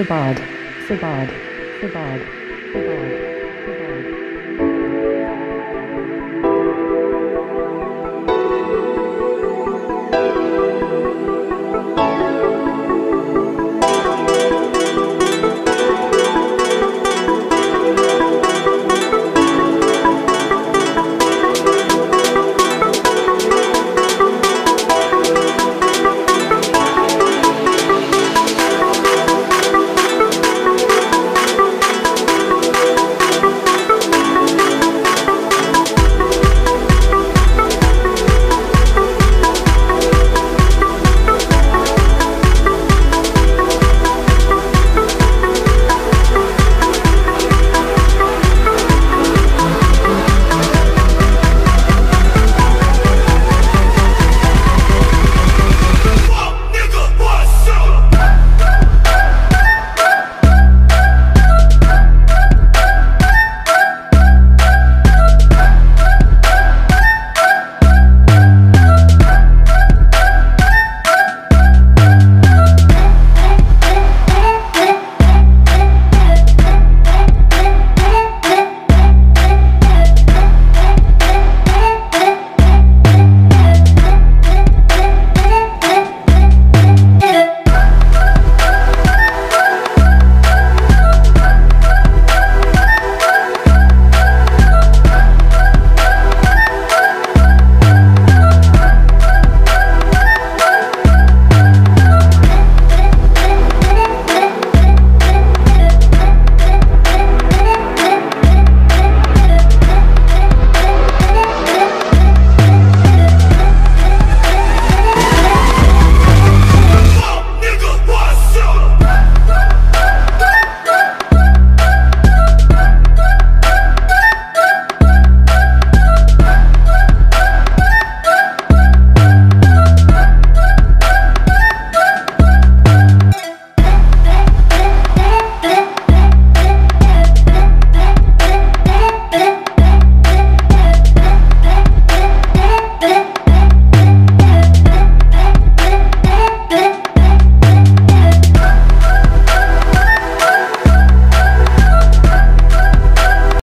Sabad, Sabad, Sabad, Sabad, Sabad.